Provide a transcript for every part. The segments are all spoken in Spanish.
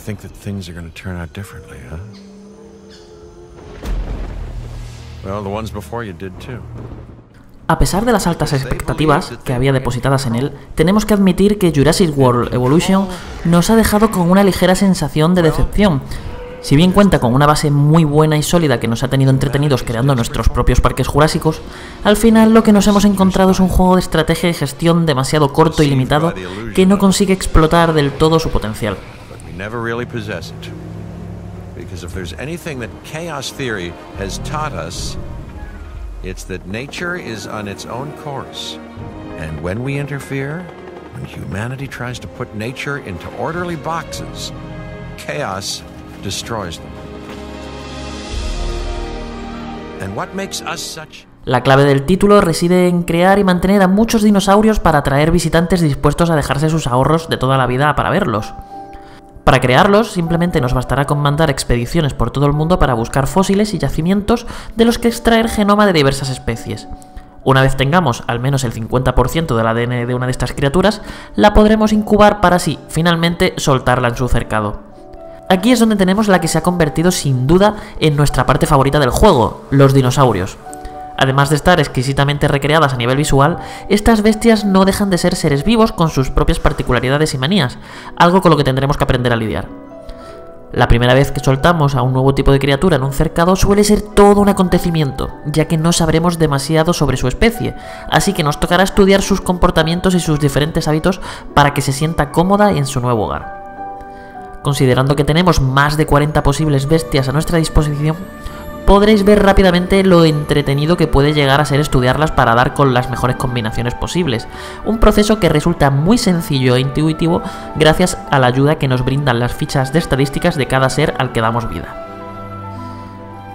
think that things are going to turn out differently, huh? Well, the ones before you did too. A pesar de las altas expectativas que había depositadas en él, tenemos que admitir que Jurassic World Evolution nos ha dejado con una ligera sensación de decepción. Si bien cuenta con una base muy buena y sólida que nos ha tenido entretenidos creando nuestros propios parques jurásicos, al final lo que nos hemos encontrado es un juego de estrategia y gestión demasiado corto y limitado que no consigue explotar del todo su potencial. Never really possess it. Because if there's anything that chaos theory has taught us, it's that nature is on its own course. And when we interfere, when humanity tries to put nature into orderly boxes, chaos destroys them. And what makes us such La clave del título reside en crear y mantener a muchos dinosaurios para atraer visitantes dispuestos a dejarse sus ahorros de toda la vida para verlos. Para crearlos, simplemente nos bastará con mandar expediciones por todo el mundo para buscar fósiles y yacimientos de los que extraer genoma de diversas especies. Una vez tengamos al menos el 50% del ADN de una de estas criaturas, la podremos incubar para así, finalmente, soltarla en su cercado. Aquí es donde tenemos la que se ha convertido sin duda en nuestra parte favorita del juego, los dinosaurios. Además de estar exquisitamente recreadas a nivel visual, estas bestias no dejan de ser seres vivos con sus propias particularidades y manías, algo con lo que tendremos que aprender a lidiar. La primera vez que soltamos a un nuevo tipo de criatura en un cercado suele ser todo un acontecimiento, ya que no sabremos demasiado sobre su especie, así que nos tocará estudiar sus comportamientos y sus diferentes hábitos para que se sienta cómoda en su nuevo hogar. Considerando que tenemos más de 40 posibles bestias a nuestra disposición, podréis ver rápidamente lo entretenido que puede llegar a ser estudiarlas para dar con las mejores combinaciones posibles. Un proceso que resulta muy sencillo e intuitivo gracias a la ayuda que nos brindan las fichas de estadísticas de cada ser al que damos vida.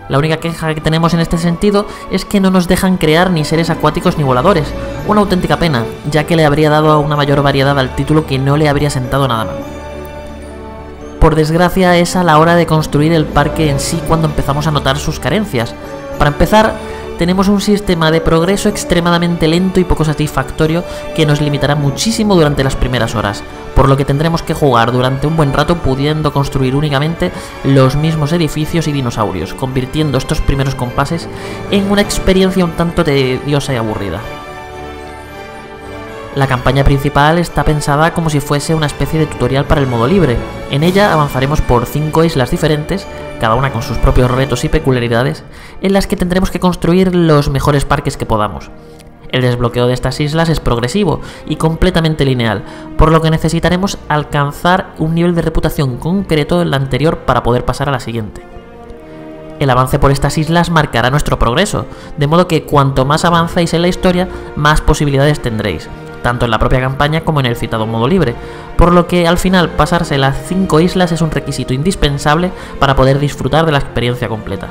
La única queja que tenemos en este sentido es que no nos dejan crear ni seres acuáticos ni voladores. Una auténtica pena, ya que le habría dado una mayor variedad al título que no le habría sentado nada mal por desgracia es a la hora de construir el parque en sí cuando empezamos a notar sus carencias. Para empezar, tenemos un sistema de progreso extremadamente lento y poco satisfactorio que nos limitará muchísimo durante las primeras horas, por lo que tendremos que jugar durante un buen rato pudiendo construir únicamente los mismos edificios y dinosaurios, convirtiendo estos primeros compases en una experiencia un tanto tediosa y aburrida. La campaña principal está pensada como si fuese una especie de tutorial para el modo libre. En ella avanzaremos por 5 islas diferentes, cada una con sus propios retos y peculiaridades, en las que tendremos que construir los mejores parques que podamos. El desbloqueo de estas islas es progresivo y completamente lineal, por lo que necesitaremos alcanzar un nivel de reputación concreto en la anterior para poder pasar a la siguiente. El avance por estas islas marcará nuestro progreso, de modo que cuanto más avancéis en la historia, más posibilidades tendréis, tanto en la propia campaña como en el citado modo libre, por lo que al final pasarse las 5 islas es un requisito indispensable para poder disfrutar de la experiencia completa.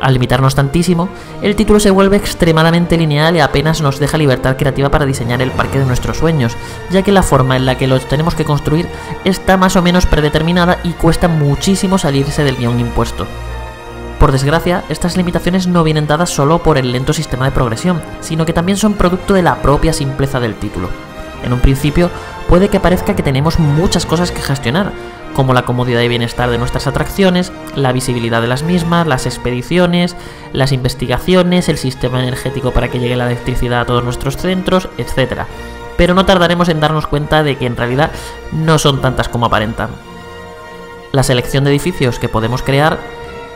Al limitarnos tantísimo, el título se vuelve extremadamente lineal y apenas nos deja libertad creativa para diseñar el parque de nuestros sueños, ya que la forma en la que los tenemos que construir está más o menos predeterminada y cuesta muchísimo salirse del guion impuesto. Por desgracia, estas limitaciones no vienen dadas solo por el lento sistema de progresión, sino que también son producto de la propia simpleza del título. En un principio, puede que parezca que tenemos muchas cosas que gestionar, como la comodidad y bienestar de nuestras atracciones, la visibilidad de las mismas, las expediciones, las investigaciones, el sistema energético para que llegue la electricidad a todos nuestros centros, etc. Pero no tardaremos en darnos cuenta de que en realidad no son tantas como aparentan. La selección de edificios que podemos crear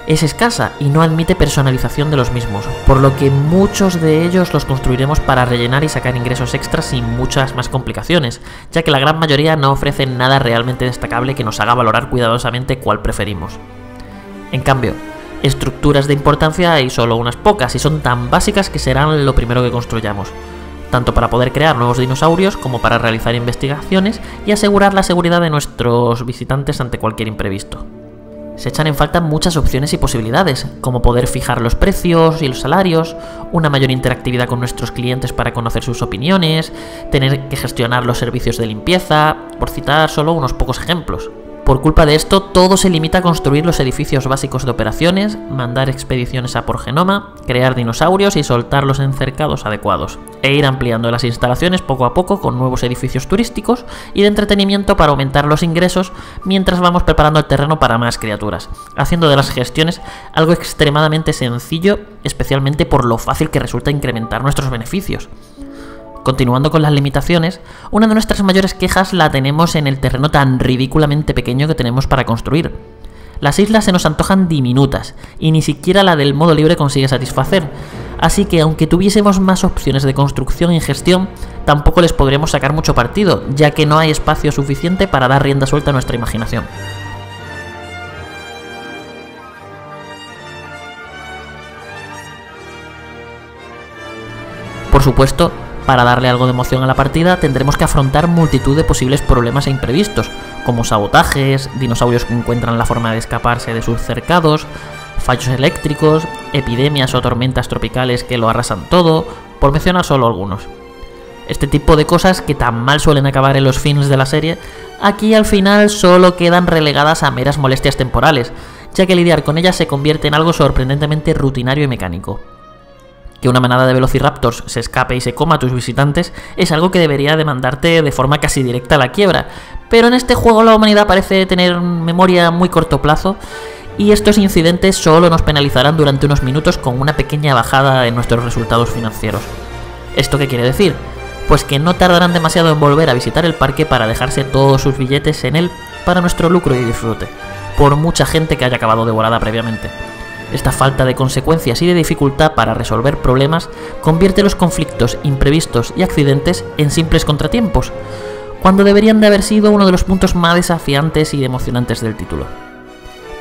es escasa y no admite personalización de los mismos, por lo que muchos de ellos los construiremos para rellenar y sacar ingresos extras sin muchas más complicaciones, ya que la gran mayoría no ofrecen nada realmente destacable que nos haga valorar cuidadosamente cuál preferimos. En cambio, estructuras de importancia hay solo unas pocas y son tan básicas que serán lo primero que construyamos, tanto para poder crear nuevos dinosaurios como para realizar investigaciones y asegurar la seguridad de nuestros visitantes ante cualquier imprevisto se echan en falta muchas opciones y posibilidades, como poder fijar los precios y los salarios, una mayor interactividad con nuestros clientes para conocer sus opiniones, tener que gestionar los servicios de limpieza, por citar solo unos pocos ejemplos. Por culpa de esto, todo se limita a construir los edificios básicos de operaciones, mandar expediciones a por genoma, crear dinosaurios y soltar los encercados adecuados, e ir ampliando las instalaciones poco a poco con nuevos edificios turísticos y de entretenimiento para aumentar los ingresos mientras vamos preparando el terreno para más criaturas, haciendo de las gestiones algo extremadamente sencillo, especialmente por lo fácil que resulta incrementar nuestros beneficios. Continuando con las limitaciones, una de nuestras mayores quejas la tenemos en el terreno tan ridículamente pequeño que tenemos para construir. Las islas se nos antojan diminutas y ni siquiera la del modo libre consigue satisfacer, así que aunque tuviésemos más opciones de construcción y gestión, tampoco les podremos sacar mucho partido, ya que no hay espacio suficiente para dar rienda suelta a nuestra imaginación. Por supuesto, para darle algo de emoción a la partida tendremos que afrontar multitud de posibles problemas e imprevistos, como sabotajes, dinosaurios que encuentran la forma de escaparse de sus cercados, fallos eléctricos, epidemias o tormentas tropicales que lo arrasan todo, por mencionar solo algunos. Este tipo de cosas que tan mal suelen acabar en los films de la serie, aquí al final solo quedan relegadas a meras molestias temporales, ya que lidiar con ellas se convierte en algo sorprendentemente rutinario y mecánico que una manada de velociraptors se escape y se coma a tus visitantes es algo que debería demandarte de forma casi directa a la quiebra. Pero en este juego la humanidad parece tener memoria muy corto plazo y estos incidentes solo nos penalizarán durante unos minutos con una pequeña bajada en nuestros resultados financieros. ¿Esto qué quiere decir? Pues que no tardarán demasiado en volver a visitar el parque para dejarse todos sus billetes en él para nuestro lucro y disfrute, por mucha gente que haya acabado devorada previamente. Esta falta de consecuencias y de dificultad para resolver problemas convierte los conflictos imprevistos y accidentes en simples contratiempos, cuando deberían de haber sido uno de los puntos más desafiantes y emocionantes del título.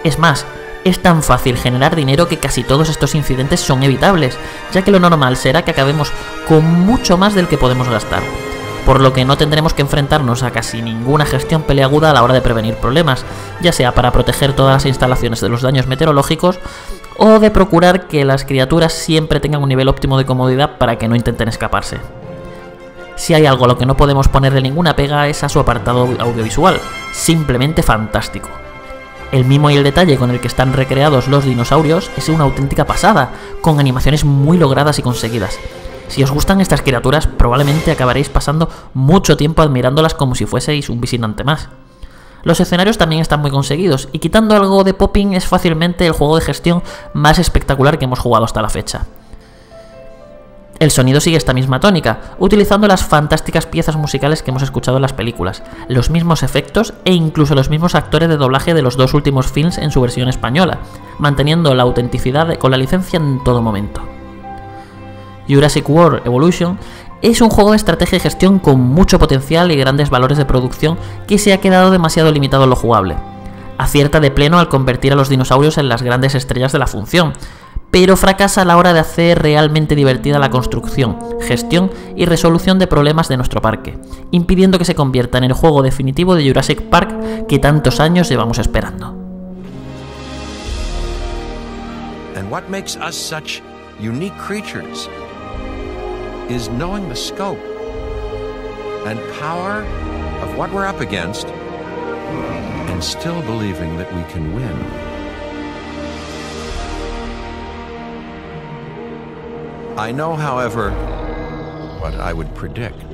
Es más, es tan fácil generar dinero que casi todos estos incidentes son evitables, ya que lo normal será que acabemos con mucho más del que podemos gastar, por lo que no tendremos que enfrentarnos a casi ninguna gestión peleaguda a la hora de prevenir problemas, ya sea para proteger todas las instalaciones de los daños meteorológicos o de procurar que las criaturas siempre tengan un nivel óptimo de comodidad para que no intenten escaparse. Si hay algo a lo que no podemos ponerle ninguna pega es a su apartado audiovisual, simplemente fantástico. El mimo y el detalle con el que están recreados los dinosaurios es una auténtica pasada, con animaciones muy logradas y conseguidas. Si os gustan estas criaturas, probablemente acabaréis pasando mucho tiempo admirándolas como si fueseis un visitante más. Los escenarios también están muy conseguidos y quitando algo de popping es fácilmente el juego de gestión más espectacular que hemos jugado hasta la fecha. El sonido sigue esta misma tónica, utilizando las fantásticas piezas musicales que hemos escuchado en las películas, los mismos efectos e incluso los mismos actores de doblaje de los dos últimos films en su versión española, manteniendo la autenticidad con la licencia en todo momento. Jurassic World Evolution es un juego de estrategia y gestión con mucho potencial y grandes valores de producción que se ha quedado demasiado limitado en lo jugable. Acierta de pleno al convertir a los dinosaurios en las grandes estrellas de la función, pero fracasa a la hora de hacer realmente divertida la construcción, gestión y resolución de problemas de nuestro parque, impidiendo que se convierta en el juego definitivo de Jurassic Park que tantos años llevamos esperando. And what makes us such unique creatures is knowing the scope and power of what we're up against and still believing that we can win. I know, however, what I would predict.